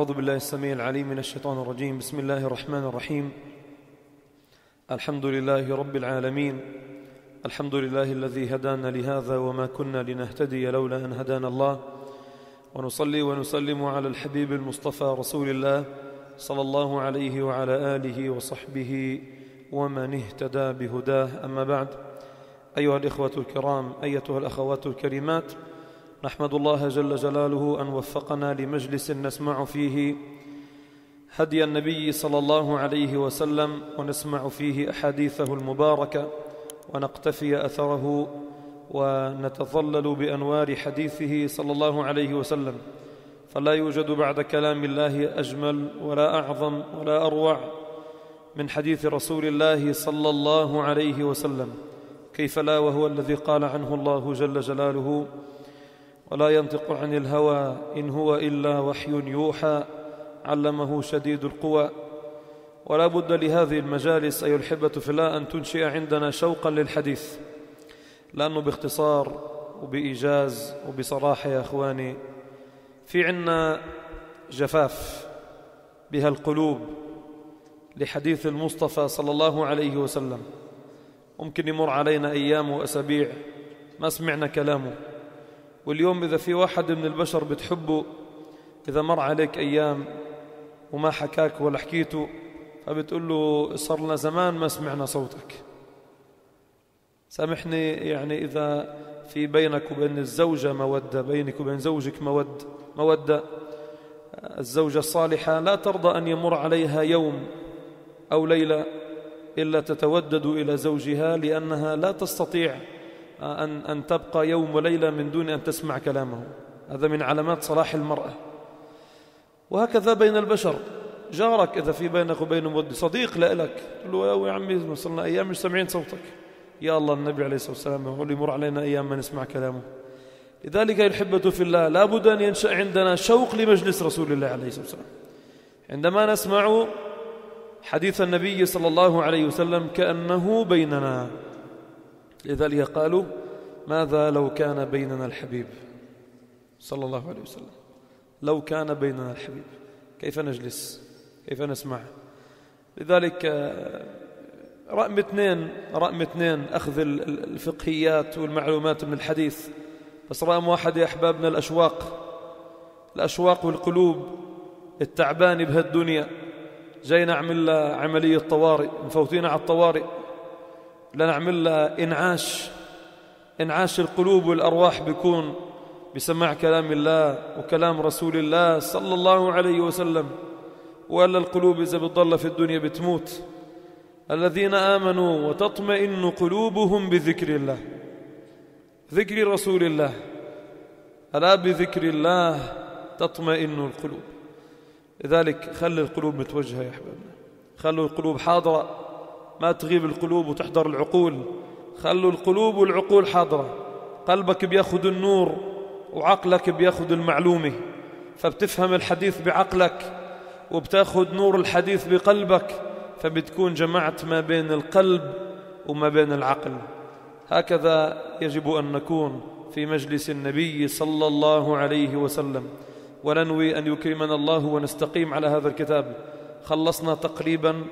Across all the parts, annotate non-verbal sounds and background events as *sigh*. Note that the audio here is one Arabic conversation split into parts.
أعوذ بالله السميع العليم من الشيطان الرجيم. بسم الله الرحمن الرحيم. الحمد لله رب العالمين. الحمد لله الذي هدانا لهذا وما كنا لنهتدي لولا أن هدانا الله. ونصلي ونسلم على الحبيب المصطفى رسول الله صلى الله عليه وعلى آله وصحبه ومن اهتدى بهداه. أما بعد أيها الإخوة الكرام أيتها الأخوات الكريمات نحمد الله جل جلاله أن وفقنا لمجلس نسمع فيه هدي النبي صلى الله عليه وسلم ونسمع فيه أحاديثه المباركة ونقتفي أثره ونتظلل بأنوار حديثه صلى الله عليه وسلم. فلا يوجد بعد كلام الله أجمل ولا أعظم ولا أروع من حديث رسول الله صلى الله عليه وسلم. كيف لا؟ وهو الذي قال عنه الله جل جلاله ولا ينطق عن الهوى إن هو إلا وحي يوحى علمه شديد القوى. ولا بد لهذه المجالس أيها الحبة الله أن تنشئ عندنا شوقا للحديث. لأنه باختصار وبإيجاز وبصراحة يا أخواني في عنا جفاف بها القلوب لحديث المصطفى صلى الله عليه وسلم. ممكن يمر علينا أيام وأسابيع ما سمعنا كلامه. واليوم إذا في واحد من البشر بتحبه إذا مر عليك أيام وما حكاك ولا حكيته فبتقول له صار لنا زمان ما سمعنا صوتك. سامحني يعني إذا في بينك وبين الزوجة مودة بينك وبين زوجك مود مودة الزوجة الصالحة لا ترضى أن يمر عليها يوم أو ليلة إلا تتودد إلى زوجها لأنها لا تستطيع أن, أن تبقى يوم وليلة من دون أن تسمع كلامه. هذا من علامات صلاح المرأة. وهكذا بين البشر. جارك إذا في بينك وبينه مود صديق لك تقول له يا عمي وصلنا أيام مش سامعين صوتك. يا الله النبي عليه الصلاة والسلام يقول يمر علينا أيام ما نسمع كلامه. لذلك الحبة في الله لا بد أن ينشأ عندنا شوق لمجلس رسول الله عليه الصلاة والسلام. عندما نسمع حديث النبي صلى الله عليه وسلم كأنه بيننا. لذلك قالوا ماذا لو كان بيننا الحبيب؟ صلى الله عليه وسلم. لو كان بيننا الحبيب. كيف نجلس؟ كيف نسمع؟ لذلك رقم اثنين رقم اثنين أخذ الفقهيات والمعلومات من الحديث. بس رقم واحد يا أحبابنا الأشواق. الأشواق والقلوب التعبان بهالدنيا. جاي نعمل عملية طوارئ مفوتين على الطوارئ. لنعمل لها إنعاش. إنعاش القلوب والأرواح بيكون بسماع كلام الله وكلام رسول الله صلى الله عليه وسلم. ولا القلوب إذا بتضل في الدنيا بتموت. الذين آمنوا وتطمئن قلوبهم بذكر الله. ذكر رسول الله. ألا بذكر الله تطمئن القلوب. لذلك خلي القلوب متوجهة يا أحبابنا. خلوا القلوب حاضرة. ما تغيب القلوب وتحضر العقول. خلوا القلوب والعقول حاضرة. قلبك بياخذ النور وعقلك بياخذ المعلومة. فبتفهم الحديث بعقلك وبتاخذ نور الحديث بقلبك فبتكون جمعت ما بين القلب وما بين العقل. هكذا يجب أن نكون في مجلس النبي صلى الله عليه وسلم. وننوي أن يكرمنا الله ونستقيم على هذا الكتاب. خلصنا تقريبا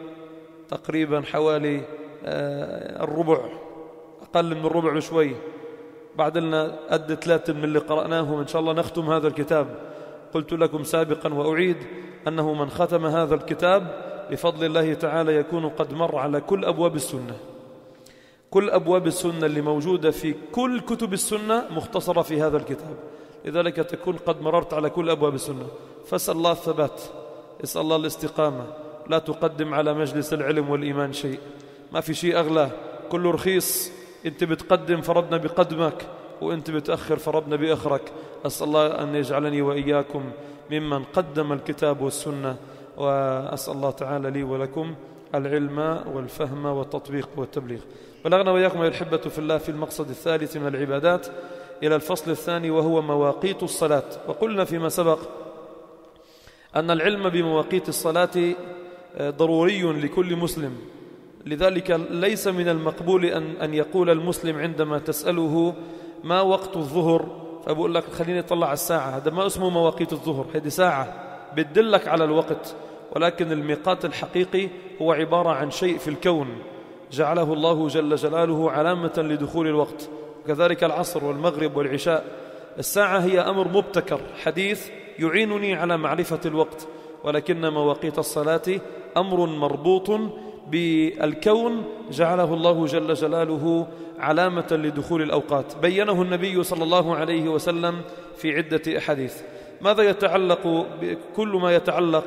تقريبا حوالي الربع أقل من الربع بشوي بعد لنا قد ثلاثة من اللي قرأناهم إن شاء الله نختم هذا الكتاب. قلت لكم سابقا وأعيد أنه من ختم هذا الكتاب بفضل الله تعالى يكون قد مر على كل أبواب السنة. كل أبواب السنة اللي موجودة في كل كتب السنة مختصرة في هذا الكتاب. لذلك تكون قد مررت على كل أبواب السنة. فاسأل الله الثبات اسأل الله الاستقامة. لا تقدم على مجلس العلم والإيمان شيء. ما في شيء أغلى. كله رخيص. أنت بتقدم فربنا بقدمك وأنت بتأخر فربنا بأخرك. أسأل الله أن يجعلني وإياكم ممن قدم الكتاب والسنة. وأسأل الله تعالى لي ولكم العلم والفهم والتطبيق والتبليغ. بلغنا وإياكم أيها الحبة في الله في المقصد الثالث من العبادات. إلى الفصل الثاني وهو مواقيت الصلاة. وقلنا فيما سبق أن العلم بمواقيت الصلاة ضروري لكل مسلم. لذلك ليس من المقبول أن, أن يقول المسلم عندما تسأله ما وقت الظهر؟ فبقول لك خليني أطلع على الساعة. هذا ما اسمه مواقيت الظهر. هذه ساعة بتدلك على الوقت. ولكن الميقات الحقيقي هو عبارة عن شيء في الكون. جعله الله جل جلاله علامة لدخول الوقت. كذلك العصر والمغرب والعشاء. الساعة هي أمر مبتكر حديث يعينني على معرفة الوقت. ولكن مواقيت الصلاة أمر مربوط بالكون جعله الله جل جلاله علامة لدخول الأوقات. بينه النبي صلى الله عليه وسلم في عدة أحاديث. ماذا يتعلق كل ما يتعلق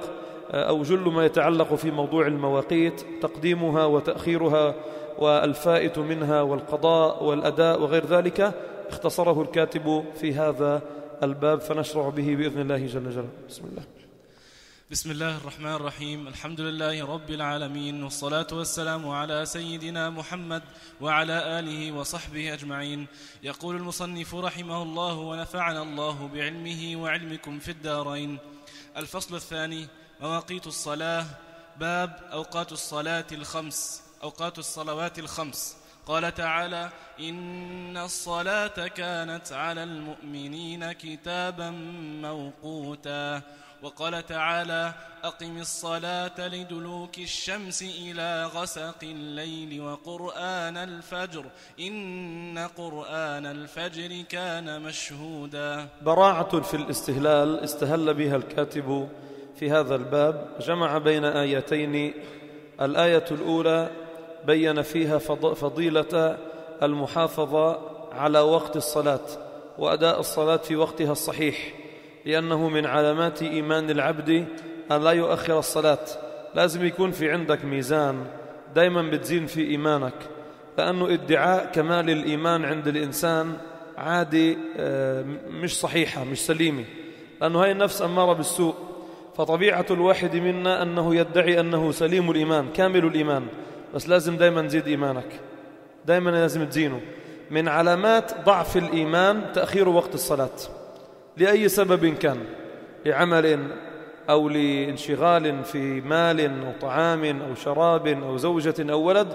أو جل ما يتعلق في موضوع المواقيت تقديمها وتأخيرها والفائت منها والقضاء والأداء وغير ذلك اختصره الكاتب في هذا الباب فنشرع به بإذن الله جل جلاله. بسم الله. بسم الله الرحمن الرحيم الحمد لله رب العالمين والصلاة والسلام على سيدنا محمد وعلى آله وصحبه أجمعين يقول المصنف رحمه الله ونفعنا الله بعلمه وعلمكم في الدارين الفصل الثاني مواقيت الصلاة باب أوقات الصلاة الخمس أوقات الصلوات الخمس قال تعالى إن الصلاة كانت على المؤمنين كتابا موقوتا وقال تعالى أقم الصلاة لدلوك الشمس إلى غسق الليل وقرآن الفجر. إن قرآن الفجر كان مشهودا. براعة في الاستهلال استهل بها الكاتب في هذا الباب. جمع بين آيتين. الآية الأولى بين فيها فضيلة المحافظة على وقت الصلاة وأداء الصلاة في وقتها الصحيح. لأنه من علامات إيمان العبد أن لا يؤخر الصلاة. لازم يكون في عندك ميزان. دايما بتزين في إيمانك. لأنه ادعاء كمال الإيمان عند الإنسان عادي آه، مش صحيحة مش سليمة. لأنه هاي النفس أمارة بالسوء. فطبيعة الواحد منا أنه يدعي أنه سليم الإيمان كامل الإيمان. بس لازم دايما تزيد إيمانك. دايما لازم تزينه. من علامات ضعف الإيمان تأخير وقت الصلاة. لأي سبب كان لعمل أو لانشغال في مال أو طعام أو شراب أو زوجة أو ولد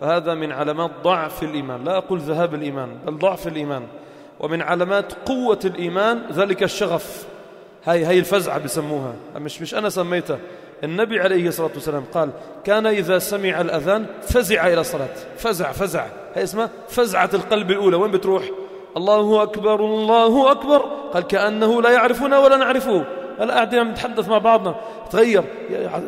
فهذا من علامات ضعف الإيمان. لا أقول ذهاب الإيمان بل ضعف الإيمان. ومن علامات قوة الإيمان ذلك الشغف. هاي هاي الفزعة بسموها. مش مش أنا سميتها. النبي عليه الصلاة والسلام قال كان إذا سمع الأذان فزع إلى الصلاة. فزع فزع. هي اسمها فزعة القلب الأولى. وين بتروح؟ الله أكبر الله أكبر. قال كأنه لا يعرفنا ولا نعرفه. قاعدين نتحدث مع بعضنا. تغير.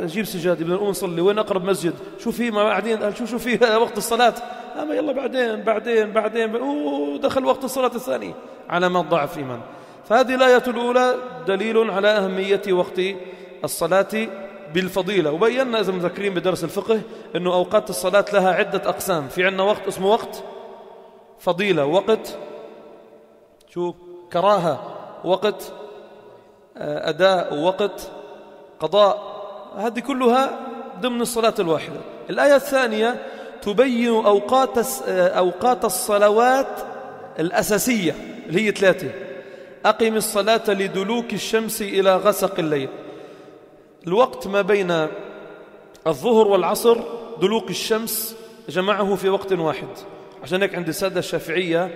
جيب سجادة بدنا نقوم نصلي وين أقرب مسجد؟ شو في ما قاعدين. شو شو في *laughs* وقت الصلاة. أما يلا بعدين بعدين بعدين. ودخل وقت الصلاة الثاني. على ما ضعف إيمان. فهذه الآية الأولى دليل على أهمية وقت الصلاة بالفضيلة. وبينا إذا مذكرين بدرس الفقه أنه أوقات الصلاة لها عدة أقسام. في عندنا وقت اسمه وقت فضيلة وقت شو؟ كراهة وقت آه، أداء وقت قضاء. هذه كلها ضمن الصلاة الواحدة. الآية الثانية تبين أوقات آه، أوقات الصلوات الأساسية اللي هي ثلاثة. أقم الصلاة لدلوك الشمس إلى غسق الليل. الوقت ما بين الظهر والعصر دلوك الشمس جمعه في وقت واحد. عشان هيك عند السادة الشافعية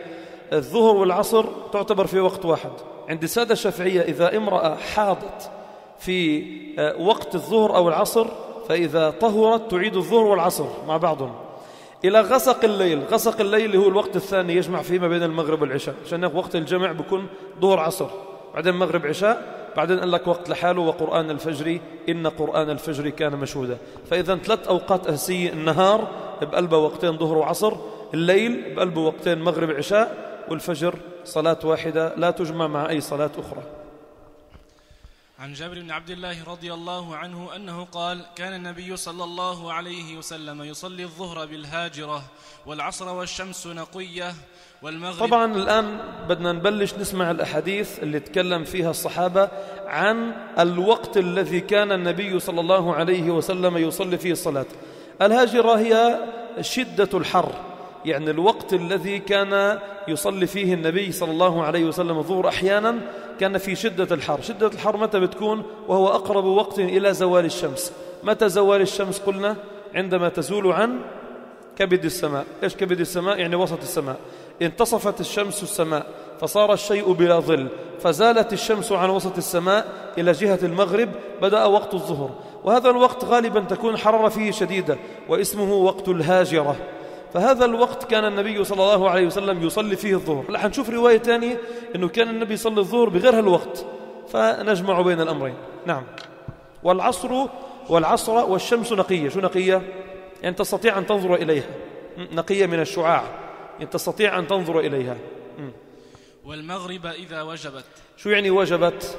الظهر والعصر تعتبر في وقت واحد. عند السادة الشافعية إذا امرأة حاضت في آه، وقت الظهر أو العصر فإذا طهرت تعيد الظهر والعصر مع بعضهم. إلى غسق الليل غسق الليل اللي هو الوقت الثاني يجمع فيه ما بين المغرب والعشاء. عشان وقت الجمع بيكون ظهر عصر. بعدين مغرب عشاء بعدين قال لك وقت لحاله وقرآن الفجر إن قرآن الفجر كان مشهودا. فإذا ثلاث أوقات أساسية النهار بقلبه وقتين ظهر وعصر. الليل بقلبه وقتين مغرب عشاء. والفجر صلاة واحدة لا تجمع مع أي صلاة أخرى. عن جابر بن عبد الله رضي الله عنه أنه قال كان النبي صلى الله عليه وسلم يصلي الظهر بالهاجرة والعصر والشمس نقية والمغرب. طبعا الآن بدنا نبلش نسمع الأحاديث اللي تكلم فيها الصحابة عن الوقت الذي كان النبي صلى الله عليه وسلم يصلي فيه الصلاة. الهاجرة هي شدة الحر. يعني الوقت الذي كان يصلي فيه النبي صلى الله عليه وسلم الظهر أحيانا كان في شدة الحر. شدة الحر متى بتكون؟ وهو أقرب وقت إلى زوال الشمس. متى زوال الشمس قلنا؟ عندما تزول عن كبد السماء. إيش كبد السماء؟ يعني وسط السماء. انتصفت الشمس السماء فصار الشيء بلا ظل فزالت الشمس عن وسط السماء إلى جهة المغرب بدأ وقت الظهر. وهذا الوقت غالبا تكون الحرارة فيه شديدة واسمه وقت الهاجرة. فهذا الوقت كان النبي صلى الله عليه وسلم يصلي فيه الظهر. رح نشوف رواية ثانية أنه كان النبي يصلي الظهر بغير هالوقت. فنجمع بين الأمرين. نعم. والعصر والعصر والشمس نقية. شو نقية؟ يعني تستطيع أن تنظر إليها. نقية من الشعاع. يعني تستطيع أن تنظر إليها. والمغرب إذا وجبت. شو يعني وجبت؟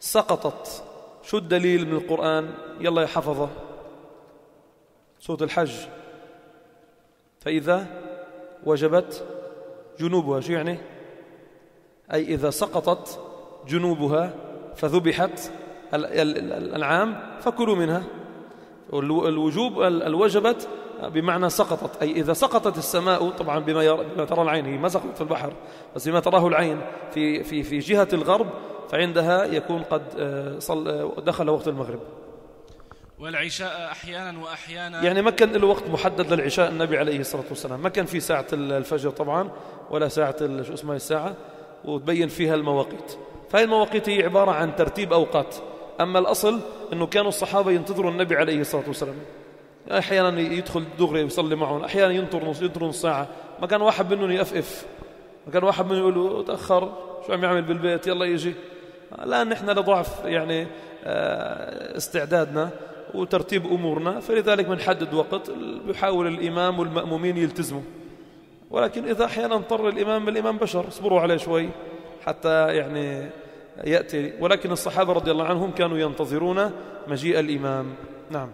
سقطت. شو الدليل من القرآن؟ يلا يا حفظة. سورة الحج. فإذا وجبت جنوبها شو يعني؟ أي إذا سقطت جنوبها فذبحت الأنعام فكلوا منها. الوجوب الوجبت بمعنى سقطت أي إذا سقطت السماء طبعا بما, بما ترى العين هي ما سقطت في البحر بس بما تراه العين في, في, في جهة الغرب فعندها يكون قد آه، صل دخل وقت المغرب. والعشاء أحيانا وأحيانا. يعني ما كان له وقت محدد للعشاء النبي عليه الصلاة والسلام. ما كان في ساعة الفجر طبعا ولا ساعة شو اسمها الساعة وتبين فيها المواقيت. فهي المواقيت هي عبارة عن ترتيب أوقات. أما الأصل أنه كانوا الصحابة ينتظروا النبي عليه الصلاة والسلام. أحيانا يدخل دغري يصلي معهم أحيانا ينطر نص ينطر نص ساعة. ما كان واحد منهم يأفف ما كان واحد منهم يقول له تأخر شو عم يعمل بالبيت؟ يلا يجي. الآن نحن لضعف يعني آه، استعدادنا. وترتيب أمورنا فلذلك بنحدد وقت بيحاول الإمام والمأمومين يلتزموا. ولكن إذا أحيانا اضطر الإمام الإمام بشر اصبروا عليه شوي حتى يعني يأتي. ولكن الصحابة رضي الله عنهم كانوا ينتظرون مجيء الإمام. نعم.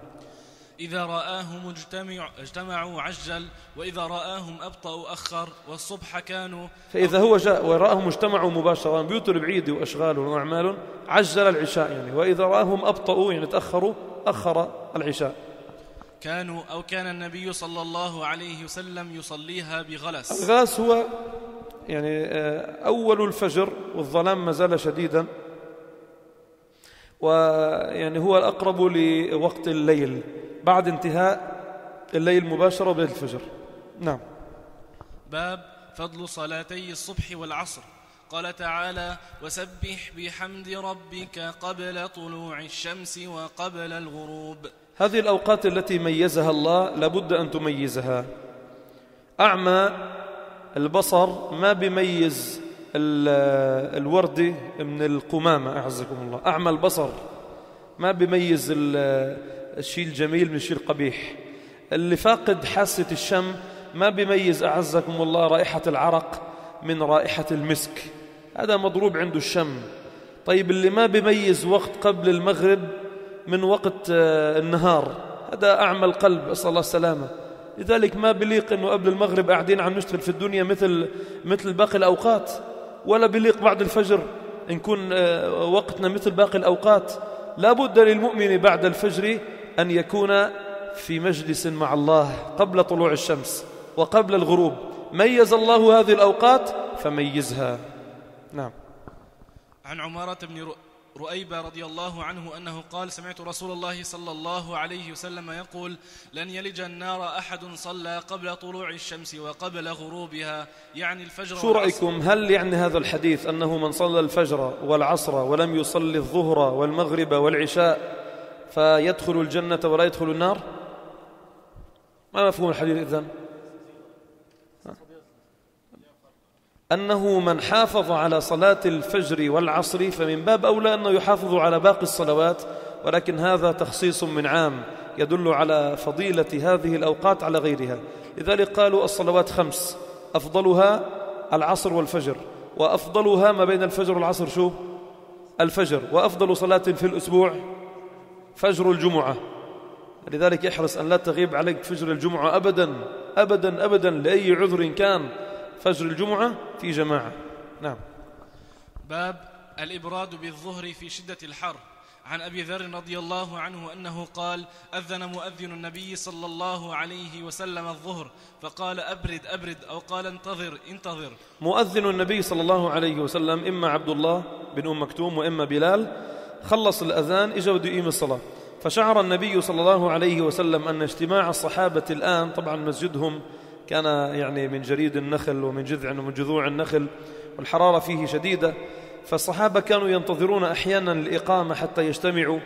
إذا رآهم اجتمع اجتمعوا عجل وإذا رآهم أبطأوا أخر والصبح كانوا فإذا هو جاء ورآهم اجتمعوا مباشرة بيوت البعيد وأشغال وأعمال عجل العشاء يعني. وإذا رآهم أبطأوا يعني تأخروا أخر العشاء. كانوا أو كان النبي صلى الله عليه وسلم يصليها بغلس. الغلس هو يعني آه، أول الفجر والظلام ما زال شديدا. ويعني هو الأقرب لوقت الليل بعد انتهاء الليل مباشرة بعد الفجر. نعم. باب فضل صلاتي الصبح والعصر. قال تعالى وسبح بحمد ربك قبل طلوع الشمس وقبل الغروب. هذه الأوقات التي ميزها الله لابد أن تميزها. أعمى البصر ما بيميز الوردة من القمامة أعزكم الله. أعمى البصر ما بيميز الشيء الجميل من الشيء القبيح. اللي فاقد حاسة الشم ما بيميز أعزكم الله رائحة العرق من رائحة المسك. هذا مضروب عنده الشم. طيب اللي ما بيميز وقت قبل المغرب من وقت آه، النهار. هذا أعمى القلب أسأل الله السلامة. لذلك ما بليق أنه قبل المغرب قاعدين عم نشتغل في الدنيا مثل مثل باقي الأوقات ولا بليق بعد الفجر نكون آه، وقتنا مثل باقي الأوقات. لا بد للمؤمن بعد الفجر أن يكون في مجلس مع الله قبل طلوع الشمس وقبل الغروب. ميز الله هذه الأوقات فميزها. نعم. عن عمارة بن رؤيبة رضي الله عنه أنه قال سمعت رسول الله صلى الله عليه وسلم يقول لن يلج النار أحد صلى قبل طلوع الشمس وقبل غروبها. يعني الفجر شو رأيكم؟ هل يعني هذا الحديث أنه من صلى الفجر والعصر ولم يصلي الظهر والمغرب والعشاء فيدخل الجنة ولا يدخل النار؟ ما مفهوم الحديث إذن؟ أنه من حافظ على صلاة الفجر والعصر فمن باب أولى أنه يحافظ على باقي الصلوات ولكن هذا تخصيص من عام يدل على فضيلة هذه الأوقات على غيرها. لذلك قالوا الصلوات خمس أفضلها العصر والفجر وأفضلها ما بين الفجر والعصر شو؟ الفجر. وأفضل صلاة في الأسبوع فجر الجمعة. لذلك احرص أن لا تغيب عليك فجر الجمعة أبدا أبدا أبدا لأي عذر كان. فجر الجمعة في جماعة. نعم. باب الإبراد بالظهر في شدة الحر. عن أبي ذر رضي الله عنه أنه قال أذن مؤذن النبي صلى الله عليه وسلم الظهر فقال أبرد أبرد أو قال انتظر انتظر. مؤذن النبي صلى الله عليه وسلم إما عبد الله بن أم مكتوم وإما بلال خلص الأذان إجا بده يقيم الصلاة. فشعر النبي صلى الله عليه وسلم أن اجتماع الصحابة الآن طبعا مسجدهم كان يعني من جريد النخل ومن جذع ومن جذوع النخل والحرارة فيه شديدة. فالصحابة كانوا ينتظرون أحيانا الإقامة حتى يجتمعوا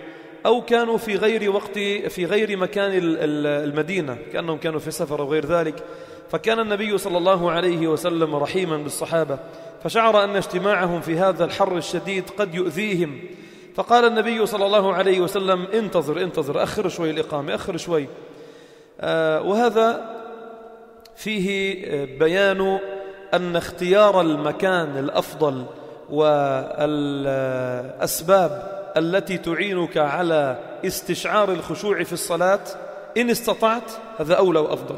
أو كانوا في غير وقت في غير مكان المدينة كأنهم كانوا في سفر أو غير ذلك. فكان النبي صلى الله عليه وسلم رحيما بالصحابة. فشعر أن اجتماعهم في هذا الحر الشديد قد يؤذيهم. فقال النبي صلى الله عليه وسلم انتظر انتظر أخر شوي الإقامة أخر شوي. آه وهذا فيه بيان أن اختيار المكان الأفضل والأسباب التي تعينك على استشعار الخشوع في الصلاة إن استطعت هذا أولى وأفضل.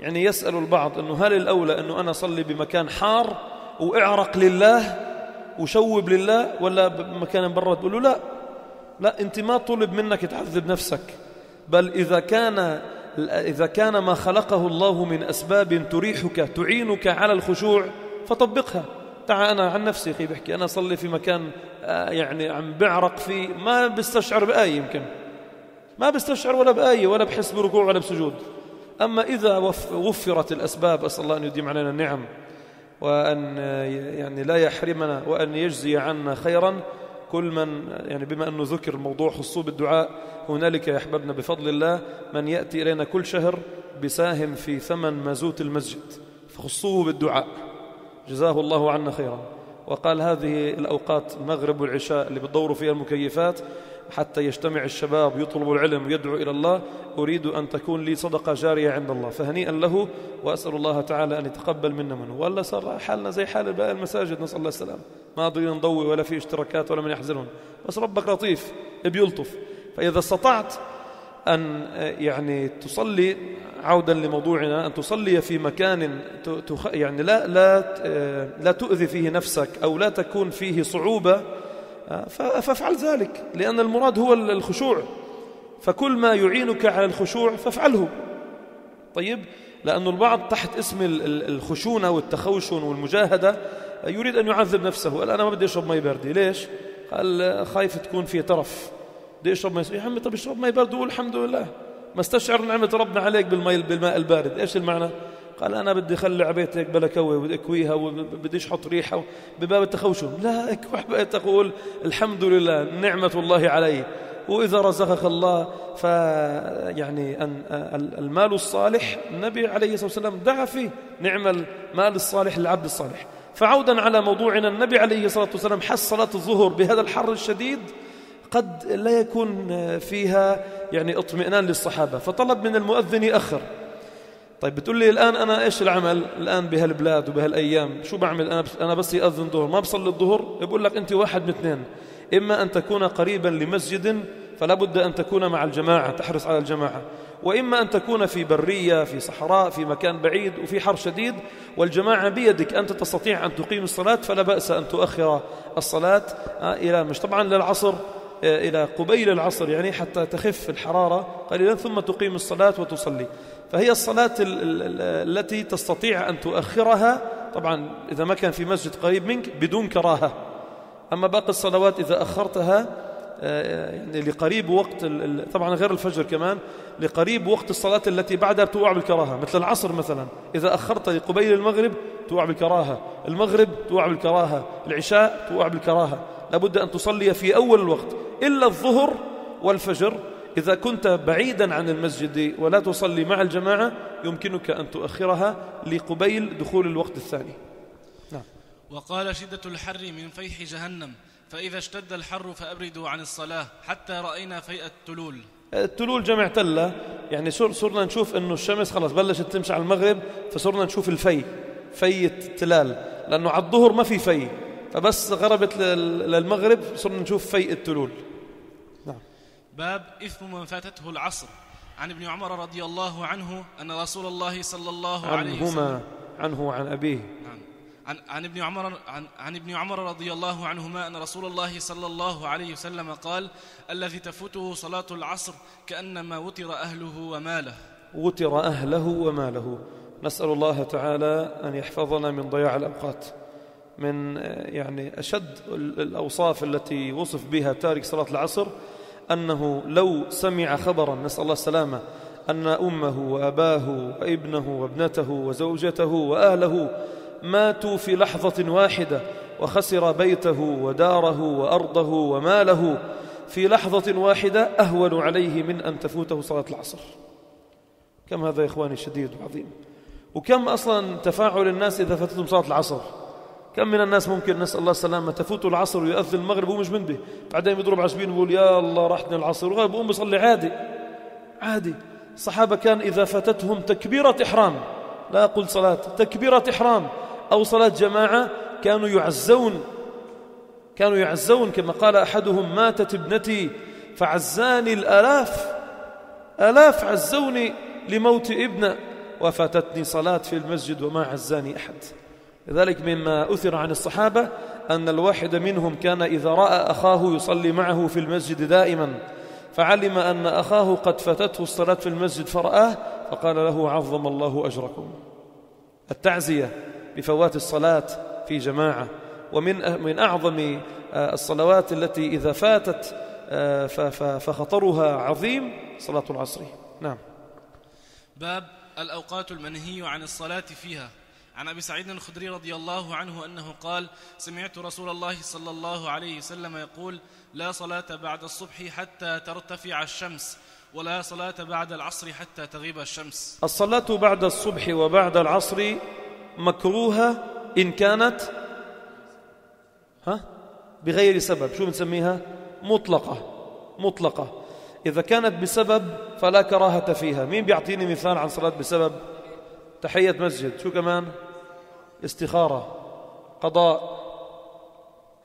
يعني يسأل البعض أنه هل الأولى أنه أنا أصلي بمكان حار وإعرق لله وشوب لله ولا بمكان برد تقول له لا. لا أنت ما طلب منك تعذب نفسك. بل إذا كان إذا كان ما خلقه الله من أسباب تريحك تعينك على الخشوع فطبقها. تعال أنا عن نفسي أخي بحكي أنا أصلي في مكان آه، يعني عم بعرق فيه ما بستشعر بآية يمكن. ما بستشعر ولا بآية ولا بحس بركوع ولا بسجود. أما إذا وفرت الأسباب أسأل الله أن يديم علينا النعم وأن آه، يعني لا يحرمنا وأن يجزي عنا خيرا كل من يعني بما أنه ذكر موضوع خصوص بالدعاء هنالك يحببنا بفضل الله من يأتي إلينا كل شهر بساهم في ثمن مازوت المسجد فخصوه بالدعاء. جزاه الله عنا خيرا. وقال هذه الأوقات المغرب والعشاء اللي بتدوروا فيها المكيفات. حتى يجتمع الشباب يطلبوا العلم ويدعو إلى الله. أريد أن تكون لي صدقة جارية عند الله. فهنيئا له وأسأل الله تعالى أن يتقبل منا منه. ولا صار حالنا زي حال باقي المساجد نسأل الله السلام ما ضروري نضوي ولا في اشتراكات ولا من يحزنون بس ربك لطيف بيلطف. فإذا استطعت أن يعني تصلي عودا لموضوعنا أن تصلي في مكان يعني لا لا لا تؤذي فيه نفسك أو لا تكون فيه صعوبة فافعل ذلك لأن المراد هو الخشوع. فكل ما يعينك على الخشوع فافعله. طيب لأن البعض تحت اسم الخشونة والتخوشن والمجاهدة يريد أن يعذب نفسه. قال أنا ما بدي أشرب مي باردة ليش؟ قال خايف تكون في ترف بدي أشرب مي. يا عمي طب اشرب مي باردة والحمد لله. ما استشعر نعمة ربنا عليك بالماء البارد. إيش المعنى؟ قال أنا بدي أخلي عبيتي هيك بلا كوي وبدي أكويها وبدي أحط ريحة بباب التخوشم. لا اكوح تقول الحمد لله نعمة الله علي. وإذا رزقك الله ف يعني أن المال الصالح النبي عليه الصلاة والسلام دعا فيه نعم المال الصالح للعبد الصالح. فعودا على موضوعنا النبي عليه الصلاة والسلام حس صلاة الظهر بهذا الحر الشديد قد لا يكون فيها يعني اطمئنان للصحابة. فطلب من المؤذن يأخر طيب بتقول لي الآن أنا إيش العمل الآن بهالبلاد وبهالأيام؟ شو بعمل؟ أنا بس, أنا بس يأذن ظهر ما بصلي الظهر بقول لك أنت واحد من اثنين إما أن تكون قريبا لمسجد فلا بد أن تكون مع الجماعة تحرص على الجماعة وإما أن تكون في برية في صحراء في مكان بعيد وفي حر شديد والجماعة بيدك أنت تستطيع أن تقيم الصلاة فلا بأس أن تؤخر الصلاة آه، إلى مش طبعا للعصر آه، إلى قبيل العصر يعني حتى تخف الحرارة قليلا ثم تقيم الصلاة وتصلي. فهي الصلاة التي تستطيع أن تؤخرها. طبعا إذا ما كان في مسجد قريب منك بدون كراهة. أما باقي الصلوات إذا أخرتها آه، يعني لقريب وقت طبعا غير الفجر كمان لقريب وقت الصلاة التي بعدها توقع بالكراهة. مثل العصر مثلا إذا أخرت لقبيل المغرب توقع بالكراهة. المغرب توقع بالكراهة. العشاء توقع بالكراهة. لابد أن تصلي في أول الوقت إلا الظهر والفجر. إذا كنت بعيدا عن المسجد ولا تصلي مع الجماعة يمكنك أن تؤخرها لقبيل دخول الوقت الثاني. نعم. وقال شدة الحر من فيح جهنم فإذا اشتد الحر فأبردوا عن الصلاة حتى رأينا فيء التلول. التلول جمع تلة يعني صرنا نشوف أنه الشمس خلاص بلشت تمشي على المغرب فصرنا نشوف الفي في التلال لأنه على الظهر ما في في فبس غربت للمغرب صرنا نشوف في التلول. باب إثم من فاتته العصر. عن ابن عمر رضي الله عنه أن رسول الله صلى الله عليه وسلم عنه وعن أبيه. نعم. عن, عن ابن عمر عن, عن ابن عمر رضي الله عنهما أن رسول الله صلى الله عليه وسلم قال الذي تفوته صلاة العصر كأنما وتر أهله وماله. وتر أهله وماله. نسأل الله تعالى أن يحفظنا من ضياع الأوقات من يعني أشد الأوصاف التي وصف بها تارك صلاة العصر أنه لو سمع خبرا نسأل الله السلامة أن أمه وأباه وابنه وابنته وزوجته وأهله ماتوا في لحظة واحدة وخسر بيته وداره وأرضه وماله في لحظة واحدة أهون عليه من أن تفوته صلاة العصر. كم هذا يا إخواني شديد وعظيم؟ وكم أصلا تفاعل الناس إذا فاتتهم صلاة العصر؟ كم من الناس ممكن نسأل الله السلامة تفوت العصر ويؤذن المغرب ومش منبه بعدين يضرب عشبين ويقول يا الله راحتنا العصر. وغاب بقوم بيصلي عادي. عادي. الصحابة كان إذا فاتتهم تكبيرة إحرام. لا أقول صلاة تكبيرة إحرام. أو صلاة جماعة كانوا يعزون. كانوا يعزون كما قال أحدهم ماتت ابنتي فعزاني الآلاف. آلاف عزوني لموت ابنة. وفاتتني صلاة في المسجد وما عزاني أحد. لذلك مما أثر عن الصحابة أن الواحد منهم كان إذا رأى أخاه يصلي معه في المسجد دائما فعلم أن أخاه قد فاتته الصلاة في المسجد فرآه فقال له عظم الله أجركم. التعزية بفوات الصلاة في جماعة ومن من أعظم الصلوات التي إذا فاتت فخطرها عظيم صلاة العصر. نعم. باب الأوقات المنهي عن الصلاة فيها. عن أبي سعيد الخدري رضي الله عنه أنه قال سمعت رسول الله صلى الله عليه وسلم يقول لا صلاة بعد الصبح حتى ترتفع الشمس ولا صلاة بعد العصر حتى تغيب الشمس. الصلاة بعد الصبح وبعد العصر مكروهة إن كانت ها؟ بغير سبب. شو بنسميها؟ مطلقة مطلقة. إذا كانت بسبب فلا كراهة فيها. مين بيعطيني مثال عن صلاة بسبب؟ تحية مسجد. شو كمان؟ استخارة قضاء.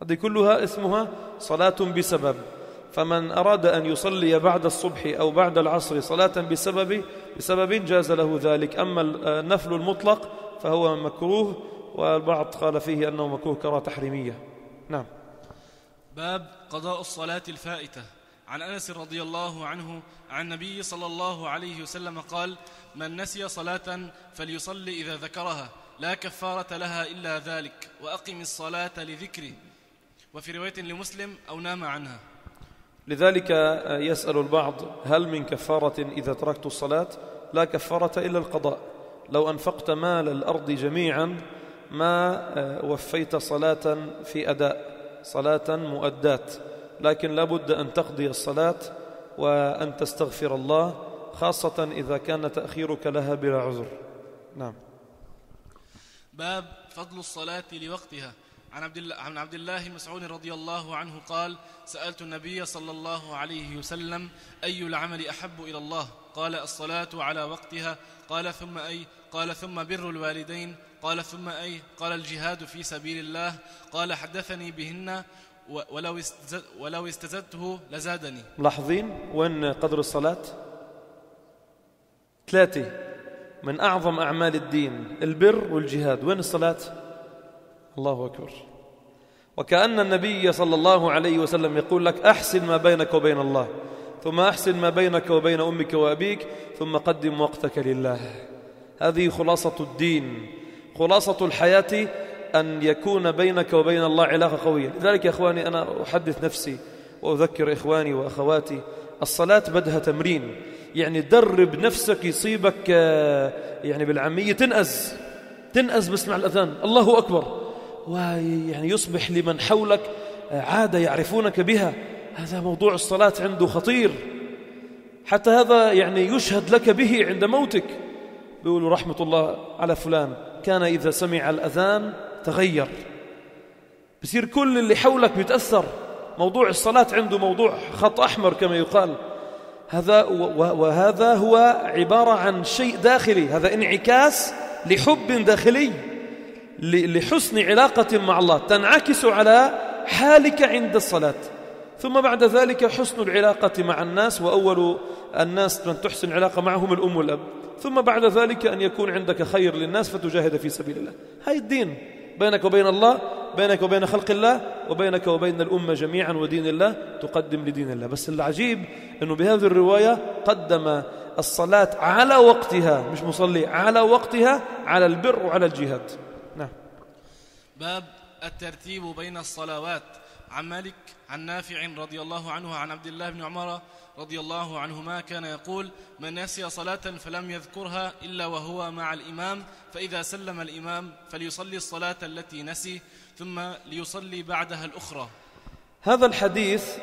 هذه كلها اسمها صلاة بسبب. فمن أراد أن يصلي بعد الصبح أو بعد العصر صلاة بسبب بسبب جاز له ذلك. أما النفل المطلق فهو مكروه والبعض قال فيه أنه مكروه كراهة تحريمية. نعم. باب قضاء الصلاة الفائتة. عن أنس رضي الله عنه عن النبي صلى الله عليه وسلم قال من نسي صلاة فليصلي إذا ذكرها. لا كفارة لها إلا ذلك وأقم الصلاة لذكره. وفي رواية لمسلم أو نام عنها. لذلك يسأل البعض هل من كفارة إذا تركت الصلاة؟ لا كفارة إلا القضاء. لو أنفقت مال الأرض جميعا ما وفيت صلاة في أداء صلاة مؤدات. لكن لابد أن تقضي الصلاة وأن تستغفر الله خاصة إذا كان تأخيرك لها بلا عذر. نعم. باب فضل الصلاة لوقتها. عن عبد عن عبد الله مسعود رضي الله عنه قال سألت النبي صلى الله عليه وسلم أي العمل أحب إلى الله؟ قال الصلاة على وقتها. قال ثم أي؟ قال ثم بر الوالدين. قال ثم أي؟ قال الجهاد في سبيل الله. قال حدثني بهن ولو ولو استزدته لزادني. ملاحظين وين قدر الصلاة؟ ثلاثة. من أعظم أعمال الدين البر والجهاد. وين الصلاة؟ الله أكبر. وكأن النبي صلى الله عليه وسلم يقول لك أحسن ما بينك وبين الله ثم أحسن ما بينك وبين أمك وأبيك ثم قدم وقتك لله. هذه خلاصة الدين خلاصة الحياة أن يكون بينك وبين الله علاقة قوية. لذلك يا إخواني أنا أحدث نفسي وأذكر إخواني وأخواتي الصلاة بدها تمرين. يعني درب نفسك يصيبك يعني بالعامية. تنأز تنأز بسمع الأذان. الله أكبر. ويعني يصبح لمن حولك عادة يعرفونك بها. هذا موضوع الصلاة عنده خطير. حتى هذا يعني يشهد لك به عند موتك. بيقولوا رحمة الله على فلان كان إذا سمع الأذان تغير. بصير كل اللي حولك بيتأثر. موضوع الصلاة عنده موضوع خط أحمر كما يقال. هذا وهذا هو عبارة عن شيء داخلي. هذا انعكاس لحب داخلي لحسن علاقة مع الله. تنعكس على حالك عند الصلاة. ثم بعد ذلك حسن العلاقة مع الناس وأول الناس من تحسن علاقة معهم الأم والأب. ثم بعد ذلك أن يكون عندك خير للناس فتجاهد في سبيل الله. هاي الدين. بينك وبين الله بينك وبين خلق الله وبينك وبين الأمة جميعا ودين الله تقدم لدين الله. بس العجيب أنه بهذه الرواية قدم الصلاة على وقتها مش مصلي على وقتها على البر وعلى الجهاد. نعم. باب الترتيب بين الصلوات. عن مالك عن نافع رضي الله عنه عن عبد الله بن عمر رضي الله عنهما كان يقول من نسي صلاة فلم يذكرها إلا وهو مع الإمام فإذا سلم الإمام فليصلي الصلاة التي نسي ثم ليصلي بعدها الأخرى. هذا الحديث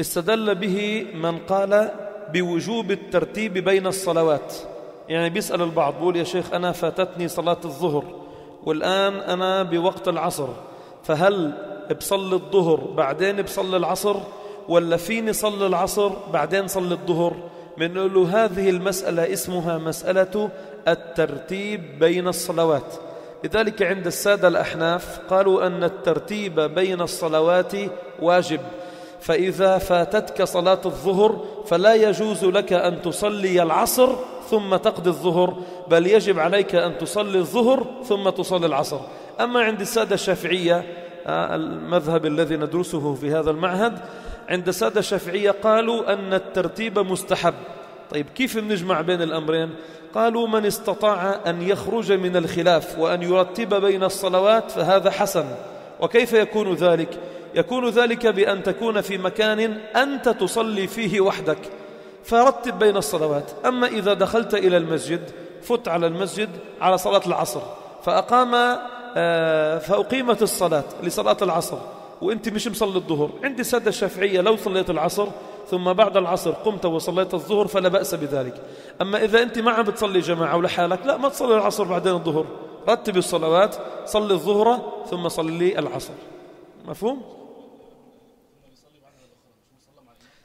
استدل به من قال بوجوب الترتيب بين الصلوات. يعني بيسأل البعض بقول يا شيخ أنا فاتتني صلاة الظهر والآن أنا بوقت العصر فهل بصلي الظهر بعدين بصلي العصر ولا فيني صلي العصر بعدين صلي الظهر؟ بنقول له هذه المسألة اسمها مسألة الترتيب بين الصلوات. لذلك عند السادة الأحناف قالوا أن الترتيب بين الصلوات واجب. فإذا فاتتك صلاة الظهر فلا يجوز لك أن تصلي العصر ثم تقضي الظهر بل يجب عليك أن تصلي الظهر ثم تصلي العصر. أما عند السادة الشافعية آه، المذهب الذي ندرسه في هذا المعهد عند السادة الشافعية قالوا أن الترتيب مستحب. طيب كيف نجمع بين الأمرين؟ قالوا من استطاع أن يخرج من الخلاف وأن يرتب بين الصلوات فهذا حسن. وكيف يكون ذلك؟ يكون ذلك بأن تكون في مكان أنت تصلي فيه وحدك. فرتب بين الصلوات. أما إذا دخلت إلى المسجد فت على المسجد على صلاة العصر. فأقام آه، فأقيمت الصلاة لصلاة العصر. وانت مش مصلي الظهر. عندي سادة الشافعية لو صليت العصر ثم بعد العصر قمت وصليت الظهر فلا بأس بذلك. أما إذا أنت ما عم بتصلي جماعة ولحالك لا ما تصلي العصر بعدين الظهر. رتب الصلوات صلي الظهر ثم صلي العصر. مفهوم؟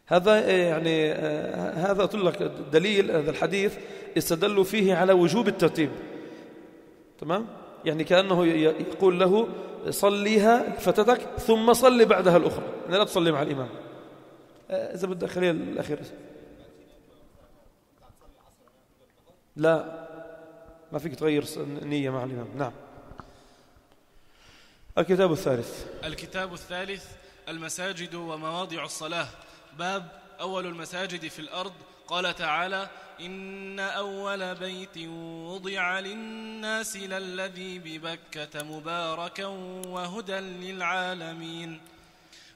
هذا يعني آه، هذا أقول لك دليل هذا الحديث استدلوا فيه على وجوب الترتيب. تمام؟ يعني كأنه يقول له صليها فتتك ثم صلي بعدها الأخرى. لا تصلي مع الإمام. آه، إذا بدك خليها الأخير. لا. ما فيك تغير نية مع الإمام. نعم. الكتاب الثالث. الكتاب الثالث المساجد ومواضع الصلاة. باب أول المساجد في الأرض قال تعالى إن أول بيت وضع للناس للذي ببكة مباركا وهدى للعالمين.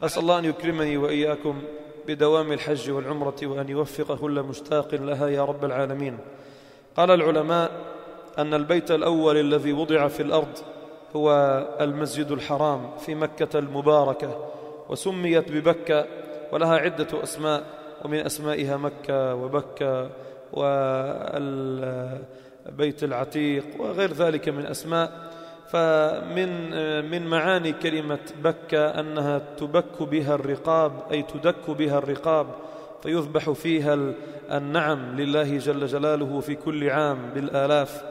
أسأل الله أن يكرمني وإياكم بدوام الحج والعمرة وأن يوفق كل مشتاق لها يا رب العالمين. قال العلماء أن البيت الأول الذي وضع في الأرض هو المسجد الحرام في مكة المباركة وسميت ببكة ولها عدة أسماء. ومن أسمائها مكة وبكة والبيت العتيق وغير ذلك من أسماء. فمن من معاني كلمة بكة أنها تبك بها الرقاب أي تدك بها الرقاب فيذبح فيها النعم لله جل جلاله في كل عام بالآلاف.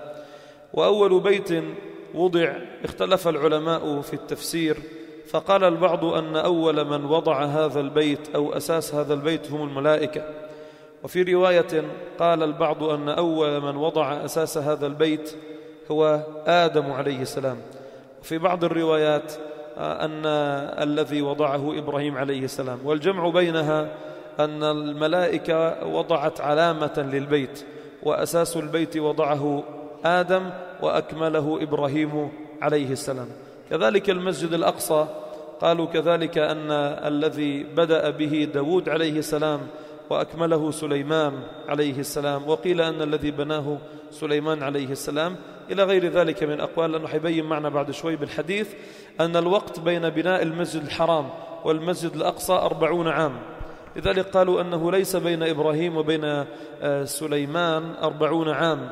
وأول بيت وضع اختلف العلماء في التفسير. فقال البعض أن أول من وضع هذا البيت أو أساس هذا البيت هم الملائكة. وفي رواية قال البعض أن أول من وضع أساس هذا البيت هو آدم عليه السلام. وفي بعض الروايات آه، أن الذي وضعه إبراهيم عليه السلام. والجمع بينها أن الملائكة وضعت علامة للبيت وأساس البيت وضعه آدم وأكمله إبراهيم عليه السلام. كذلك المسجد الأقصى. قالوا كذلك أن الذي بدأ به داود عليه السلام وأكمله سليمان عليه السلام وقيل أن الذي بناه سليمان عليه السلام. إلى غير ذلك من أقوال لأنه حيبين معنا بعد شوي بالحديث أن الوقت بين بناء المسجد الحرام والمسجد الأقصى أربعون عام. لذلك قالوا أنه ليس بين إبراهيم وبين آه، سليمان أربعون عام.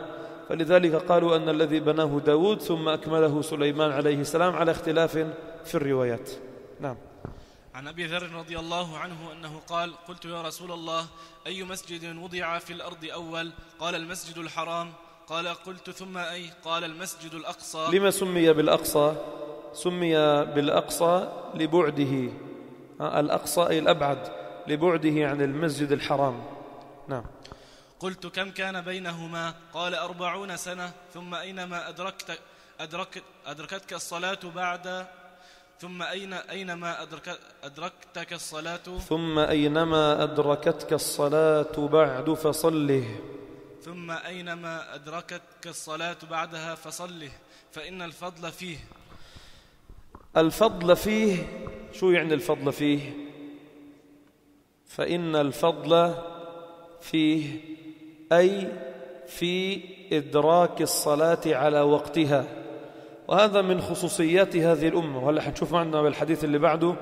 فلذلك قالوا أن الذي بناه داود ثم أكمله سليمان عليه السلام على اختلاف في الروايات. نعم. عن أبي ذر رضي الله عنه أنه قال قلت يا رسول الله أي مسجد وضع في الأرض أول؟ قال المسجد الحرام. قال قلت ثم أي؟ قال المسجد الأقصى. لما سمي بالأقصى؟ سمي بالأقصى لبعده. الأقصى أي الأبعد لبعده عن المسجد الحرام. نعم. قلت كم كان بينهما؟ قال أربعون سنة. ثم أينما أدركت أدركت أدركتك الصلاة بعد ثم أين أينما أدرك أدركتك الصلاة؟ ثم أينما أدركتك الصلاة بعد فصله. ثم أينما أدركتك الصلاة بعدها فصله. فإن الفضل فيه. الفضل فيه. شو يعني الفضل فيه؟ فإن الفضل فيه. أي في إدراك الصلاة على وقتها. وهذا من خصوصيات هذه الأمة. وهلا حنشوف معنا بالحديث اللي بعده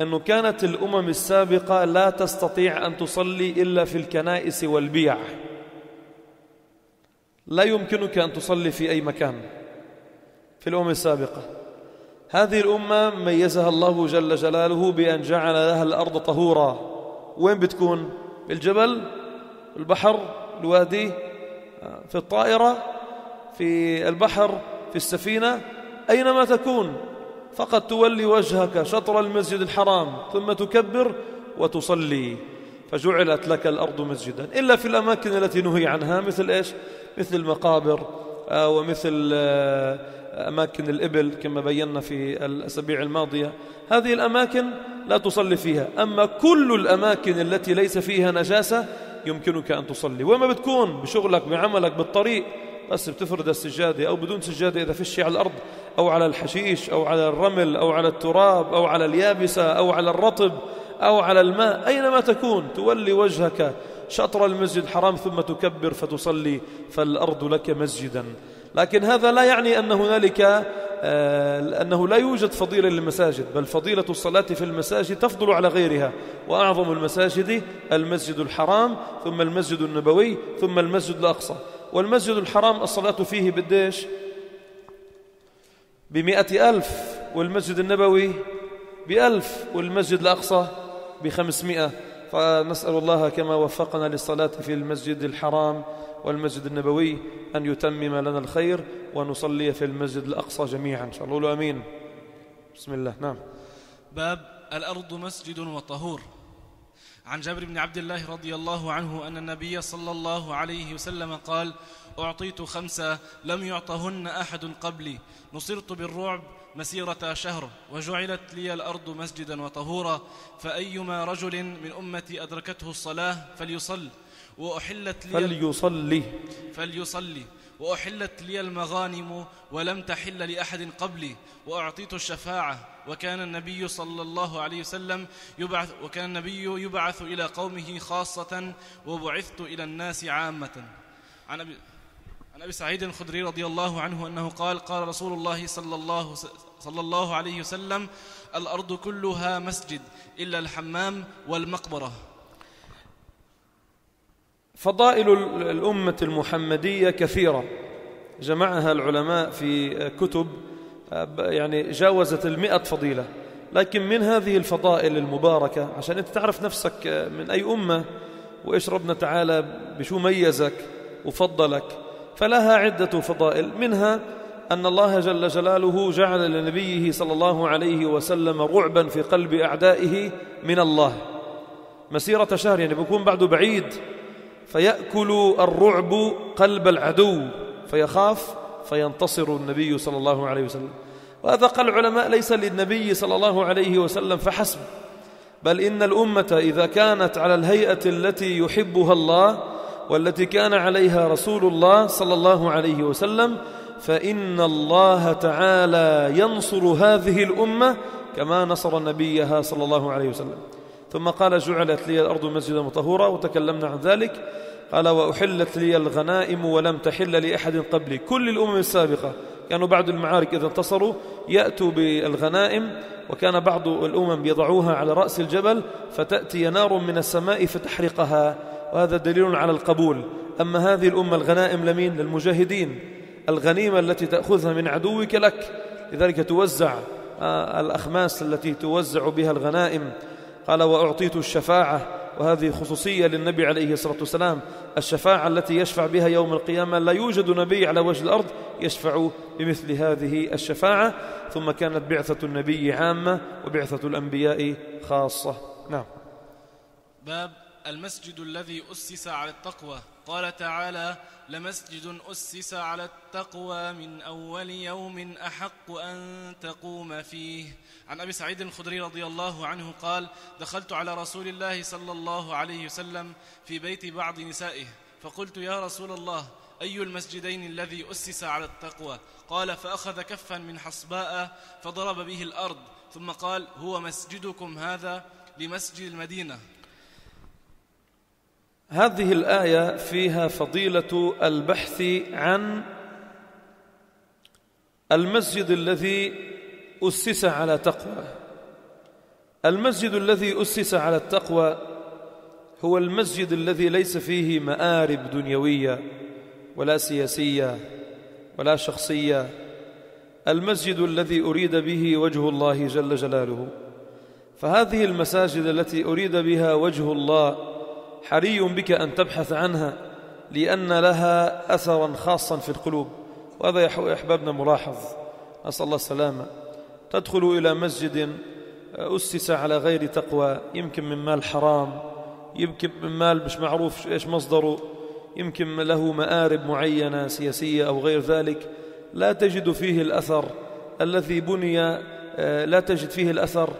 أنه كانت الأمم السابقة لا تستطيع أن تصلي إلا في الكنائس والبيع. لا يمكنك أن تصلي في أي مكان في الأمم السابقة. هذه الأمة ميزها الله جل جلاله بأن جعل لها الأرض طهورا. وين بتكون؟ بالجبل؟ البحر الوادي في الطائرة في البحر في السفينة أينما تكون. فقط تولي وجهك شطر المسجد الحرام ثم تكبر وتصلي. فجعلت لك الأرض مسجدا. إلا في الأماكن التي نهي عنها مثل إيش؟ مثل المقابر آه، ومثل آه، أماكن الإبل كما بينا في الأسابيع الماضية. هذه الأماكن لا تصلي فيها. أما كل الأماكن التي ليس فيها نجاسة يمكنك أن تصلي. وما بتكون بشغلك بعملك بالطريق بس بتفرد السجادة أو بدون سجادة إذا فيش على الأرض أو على الحشيش أو على الرمل أو على التراب أو على اليابسة أو على الرطب أو على الماء. أينما تكون تولي وجهك شطر المسجد الحرام ثم تكبر فتصلي فالأرض لك مسجدا. لكن هذا لا يعني أن هنالك آه، أنه لا يوجد فضيلة للمساجد بل فضيلة الصلاة في المساجد تفضل على غيرها وأعظم المساجد المسجد الحرام ثم المسجد النبوي ثم المسجد الأقصى. والمسجد الحرام الصلاة فيه بديش بمئة ألف والمسجد النبوي بألف والمسجد الأقصى بخمسمائة فنسأل الله كما وفقنا للصلاة في المسجد الحرام. والمسجد النبوي أن يتمم لنا الخير ونصلي في المسجد الأقصى جميعا. إن شاء الله أمين. بسم الله. نعم. باب الأرض مسجد وطهور. عن جابر بن عبد الله رضي الله عنه أن النبي صلى الله عليه وسلم قال أعطيت خمسة لم يعطهن أحد قبلي. نصرت بالرعب مسيرة شهر وجعلت لي الأرض مسجدا وطهورا. فأيما رجل من أمتي أدركته الصلاة فليصل وأحلت لي فليصلي. فليصلي. وأحلت لي المغانم ولم تحل لأحد قبلي. وأعطيت الشفاعة. وكان النبي صلى الله عليه وسلم يبعث وكان النبي يبعث إلى قومه خاصة. وبعثت إلى الناس عامة. عن أبي عن أبي سعيد الخدري رضي الله عنه أنه قال قال رسول الله صلى الله صلى الله عليه وسلم الأرض كلها مسجد إلا الحمام والمقبرة. فضائل الأمة المحمدية كثيرة. جمعها العلماء في كتب يعني جاوزت المئة فضيلة. لكن من هذه الفضائل المباركة عشان أنت تعرف نفسك من أي أمة وإيش ربنا تعالى بشو ميزك وفضلك فلها عدة فضائل. منها أن الله جل جلاله جعل لنبيه صلى الله عليه وسلم رعبا في قلب أعدائه من الله. مسيرة شهر يعني بيكون بعده بعيد. فيأكل الرعب قلب العدو فيخاف فينتصر النبي صلى الله عليه وسلم. وهذا قال العلماء ليس للنبي صلى الله عليه وسلم فحسب بل إن الأمة إذا كانت على الهيئة التي يحبها الله والتي كان عليها رسول الله صلى الله عليه وسلم فإن الله تعالى ينصر هذه الأمة كما نصر نبيها صلى الله عليه وسلم. ثم قال جعلت لي الأرض مسجدا مطهورا وتكلمنا عن ذلك. قال وأحلت لي الغنائم ولم تحل لأحد قبلي كل الأمم السابقة. كانوا بعد المعارك إذا انتصروا يأتوا بالغنائم وكان بعض الأمم يضعوها على رأس الجبل فتأتي نار من السماء فتحرقها. وهذا دليل على القبول. أما هذه الأمة الغنائم لمين؟ للمجاهدين. الغنيمة التي تأخذها من عدوك لك. لذلك توزع آه، الأخماس التي توزع بها الغنائم. قال وأعطيت الشفاعة وهذه خصوصية للنبي عليه الصلاة والسلام. الشفاعة التي يشفع بها يوم القيامة لا يوجد نبي على وجه الأرض يشفع بمثل هذه الشفاعة. ثم كانت بعثة النبي عامة وبعثة الأنبياء خاصة. نعم. باب المسجد الذي أسس على التقوى. قال تعالى لمسجد أسس على التقوى من أول يوم أحق أن تقوم فيه. عن أبي سعيد الخدري رضي الله عنه قال دخلت على رسول الله صلى الله عليه وسلم في بيت بعض نسائه فقلت يا رسول الله أي المسجدين الذي أسس على التقوى؟ قال فأخذ كفا من حصباء فضرب به الأرض ثم قال هو مسجدكم هذا لمسجد المدينة. هذه الآية فيها فضيلة البحث عن المسجد الذي أسس على تقوى. المسجد الذي أسس على التقوى هو المسجد الذي ليس فيه مآرب دنيوية ولا سياسية ولا شخصية. المسجد الذي أريد به وجه الله جل جلاله. فهذه المساجد التي أريد بها وجه الله حري بك أن تبحث عنها لأن لها أثرا خاصا في القلوب وهذا يا أحبابنا ملاحظ. أسأل الله السلامة. تدخل إلى مسجد أسس على غير تقوى يمكن من مال حرام يمكن من مال مش معروف إيش مصدره يمكن له مآرب معينة سياسية أو غير ذلك. لا تجد فيه الأثر الذي بني آه، لا تجد فيه الأثر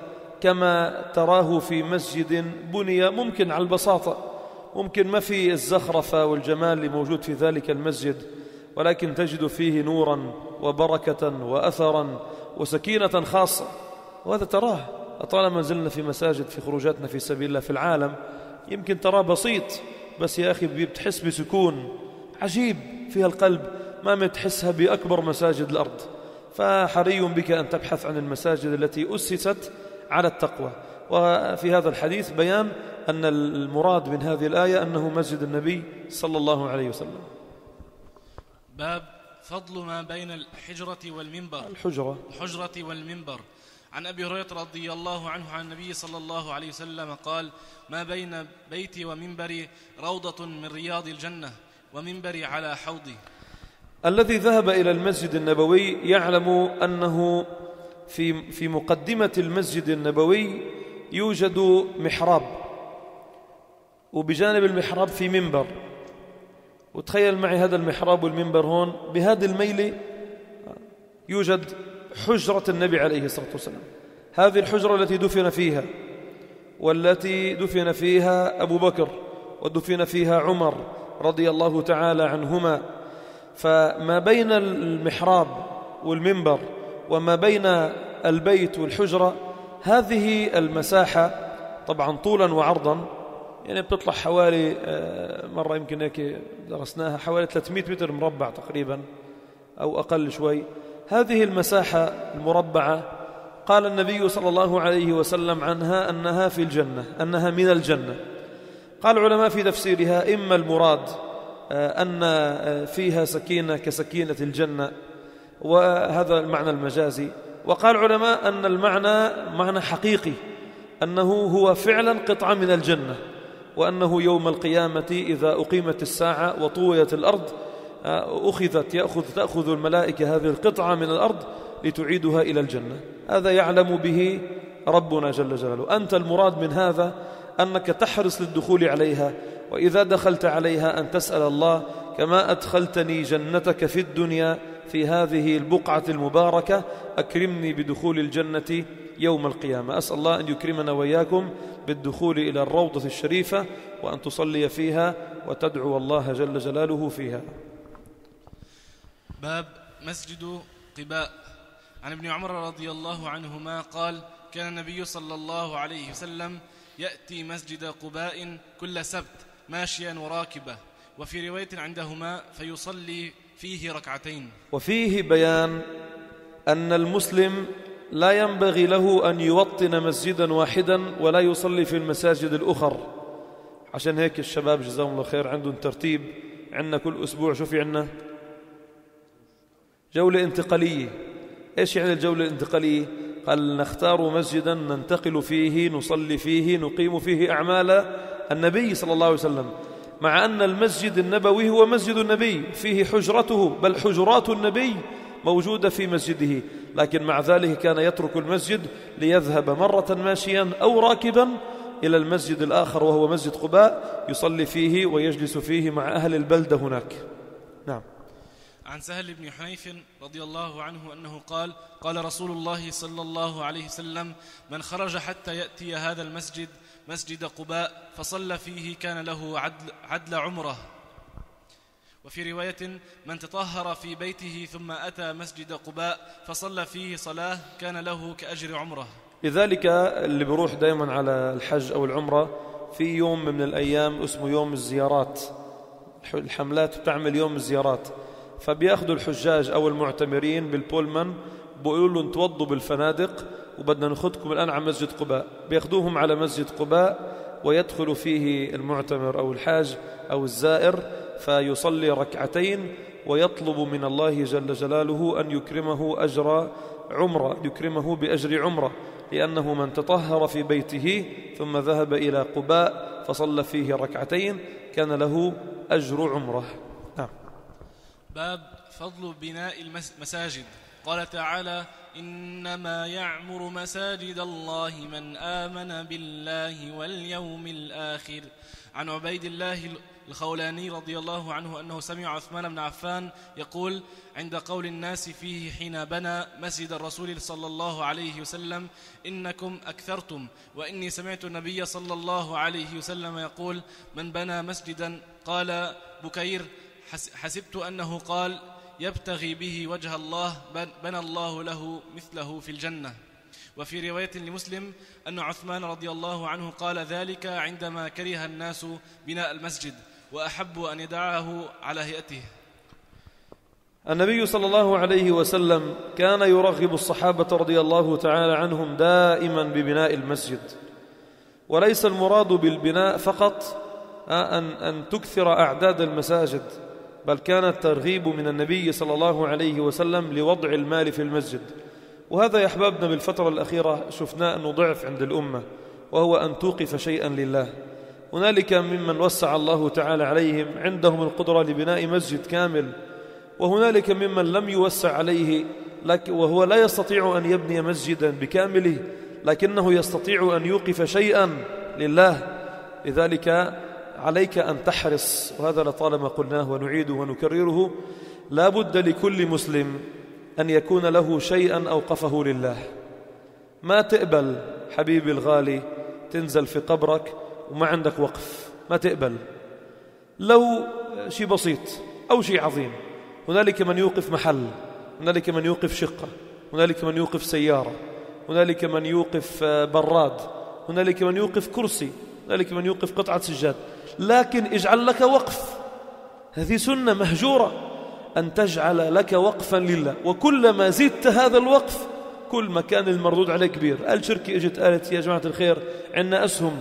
كما تراه في مسجد بني ممكن على البساطة. ممكن ما في الزخرفة والجمال اللي موجود في ذلك المسجد ولكن تجد فيه نورا وبركة وأثرا وسكينة خاصة. وهذا تراه طالما زلنا في مساجد في خروجاتنا في سبيل الله في العالم يمكن تراه بسيط بس يا أخي بتحس بسكون عجيب فيها القلب ما متحسها بأكبر مساجد الأرض. فحري بك أن تبحث عن المساجد التي أسست على التقوى. وفي هذا الحديث بيان أن المراد من هذه الآية أنه مسجد النبي صلى الله عليه وسلم. باب فضل ما بين الحجرة والمنبر. الحجرة. الحجرة والمنبر. عن أبي هريرة رضي الله عنه عن النبي صلى الله عليه وسلم قال ما بين بيتي ومنبري روضة من رياض الجنة ومنبري على حوضي. الذي ذهب إلى المسجد النبوي يعلم أنه في في مقدمة المسجد النبوي يوجد محراب. وبجانب المحراب في منبر. وتخيل معي هذا المحراب والمنبر هون بهذه الميلة يوجد حجرة النبي عليه الصلاة والسلام. هذه الحجرة التي دفن فيها والتي دفن فيها أبو بكر ودفن فيها عمر رضي الله تعالى عنهما. فما بين المحراب والمنبر وما بين البيت والحجرة هذه المساحة طبعا طولا وعرضا يعني بتطلع حوالي آه، مرة يمكن هيك درسناها حوالي 300 متر مربع تقريبا أو أقل شوي. هذه المساحة المربعة قال النبي صلى الله عليه وسلم عنها أنها في الجنة أنها من الجنة. قال العلماء في تفسيرها إما المراد آه، أن آه، فيها سكينة كسكينة الجنة وهذا المعنى المجازي. وقال العلماء أن المعنى معنى حقيقي أنه هو فعلا قطعة من الجنة. وأنه يوم القيامة إذا أقيمت الساعة وطويت الأرض آه، أخذت يأخذ تأخذ الملائكة هذه القطعة من الأرض لتعيدها إلى الجنة. هذا يعلم به ربنا جل جلاله. أنت المراد من هذا أنك تحرص للدخول عليها وإذا دخلت عليها أن تسأل الله كما أدخلتني جنتك في الدنيا في هذه البقعة المباركة أكرمني بدخول الجنة يوم القيامة. أسأل الله أن يكرمنا وإياكم بالدخول إلى الروضة الشريفة وأن تصلي فيها وتدعو الله جل جلاله فيها. باب مسجد قباء. عن ابن عمر رضي الله عنهما قال كان النبي صلى الله عليه وسلم يأتي مسجد قباء كل سبت ماشيا وراكبا وفي رواية عندهما فيصلي فيه ركعتين. وفيه بيان أن المسلم لا ينبغي له أن يوطن مسجدا واحدا ولا يصلي في المساجد الأخر. عشان هيك الشباب جزاهم الله خير عندهم ترتيب. عندنا كل أسبوع شو في عندنا؟ جولة انتقالية. إيش يعني الجولة الانتقالية؟ قال نختار مسجدا ننتقل فيه نصلي فيه نقيم فيه أعمال النبي صلى الله عليه وسلم. مع أن المسجد النبوي هو مسجد النبي فيه حجرته بل حجرات النبي موجودة في مسجده. لكن مع ذلك كان يترك المسجد ليذهب مرة ماشيا أو راكبا إلى المسجد الآخر وهو مسجد قباء يصلي فيه ويجلس فيه مع أهل البلدة هناك. نعم. عن سهل بن حنيف رضي الله عنه أنه قال قال رسول الله صلى الله عليه وسلم من خرج حتى يأتي هذا المسجد مسجد قباء فصلى فيه كان له عدل, عدل عمره. وفي رواية من تطهر في بيته ثم أتى مسجد قباء فصلى فيه صلاة كان له كأجر عمره. لذلك اللي بيروح دائما على الحج أو العمرة في يوم من الأيام اسمه يوم الزيارات. الحملات بتعمل يوم الزيارات. فبيأخذوا الحجاج أو المعتمرين بالبولمان بيقولوا لهم توضوا بالفنادق وبدنا ناخذكم الآن على مسجد قباء. بياخذوهم على مسجد قباء ويدخل فيه المعتمر أو الحاج أو الزائر فيصلي ركعتين ويطلب من الله جل جلاله أن يكرمه أجر عمرة يكرمه بأجر عمرة لأنه من تطهر في بيته ثم ذهب إلى قباء فصلى فيه ركعتين كان له أجر عمرة. نعم. باب فضل بناء المساجد. قال تعالى إنما يعمر مساجد الله من آمن بالله واليوم الآخر. عن عبيد الله الخولاني رضي الله عنه أنه سمع عثمان بن عفان يقول عند قول الناس فيه حين بنى مسجد الرسول صلى الله عليه وسلم إنكم أكثرتم وإني سمعت النبي صلى الله عليه وسلم يقول من بنى مسجدا قال بكير حسبت أنه قال يبتغي به وجه الله بنى الله له مثله في الجنة. وفي رواية لمسلم أن عثمان رضي الله عنه قال ذلك عندما كره الناس بناء المسجد وأحبوا أن يدعاه على هيئته. النبي صلى الله عليه وسلم كان يرغب الصحابة رضي الله تعالى عنهم دائما ببناء المسجد. وليس المراد بالبناء فقط أن, أن تكثر أعداد المساجد. بل كان الترغيب من النبي صلى الله عليه وسلم لوضع المال في المسجد. وهذا يا أحبابنا بالفترة الأخيرة شفناه أنه ضعف عند الأمة وهو أن توقف شيئا لله. هنالك ممن وسع الله تعالى عليهم عندهم القدرة لبناء مسجد كامل وهنالك ممن لم يوسع عليه وهو لا يستطيع أن يبني مسجدا بكامله لكنه يستطيع أن يوقف شيئا لله. لذلك عليك أن تحرص وهذا لطالما قلناه ونعيده ونكرره لا بد لكل مسلم أن يكون له شيئا أوقفه لله. ما تقبل حبيبي الغالي تنزل في قبرك وما عندك وقف ما تقبل. لو شيء بسيط أو شيء عظيم هنالك من يوقف محل هنالك من يوقف شقة هنالك من يوقف سيارة هنالك من يوقف براد هنالك من يوقف كرسي هنالك من يوقف قطعة سجاد. لكن اجعل لك وقف. هذه سنة مهجورة. أن تجعل لك وقفا لله. وكلما زدت هذا الوقف كل ما كان المردود عليه كبير. الشركة اجت قالت يا جماعة الخير عندنا أسهم.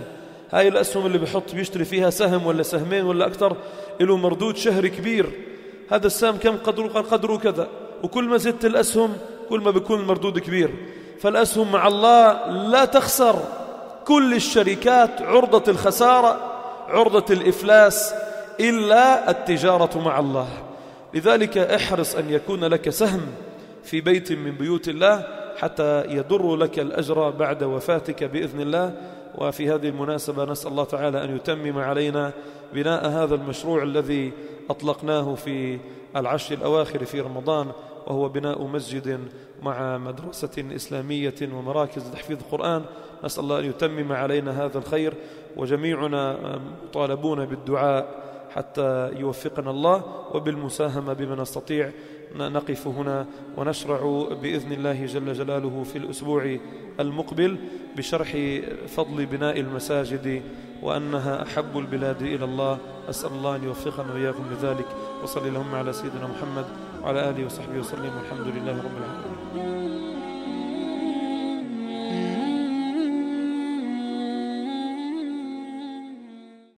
هاي الأسهم اللي بحط بيشتري فيها سهم ولا سهمين ولا أكثر له مردود شهري كبير. هذا السهم كم؟ قدره قال قدره كذا. وكل ما زدت الأسهم كل ما بيكون المردود كبير. فالأسهم مع الله لا تخسر. كل الشركات عرضة الخسارة. عرضة الإفلاس إلا التجارة مع الله. لذلك احرص أن يكون لك سهم في بيت من بيوت الله حتى يضر لك الأجر بعد وفاتك بإذن الله. وفي هذه المناسبة نسأل الله تعالى أن يتمم علينا بناء هذا المشروع الذي أطلقناه في العشر الأواخر في رمضان وهو بناء مسجد مع مدرسة إسلامية ومراكز تحفيظ القرآن. نسأل الله أن يتمم علينا هذا الخير. وجميعنا مطالبون بالدعاء حتى يوفقنا الله وبالمساهمة بما نستطيع. نقف هنا ونشرع بإذن الله جل جلاله في الأسبوع المقبل بشرح فضل بناء المساجد وأنها أحب البلاد إلى الله. أسأل الله أن يوفقنا وإياكم لذلك وصلي اللهم على سيدنا محمد وعلى آله وصحبه وسلم والحمد لله رب العالمين.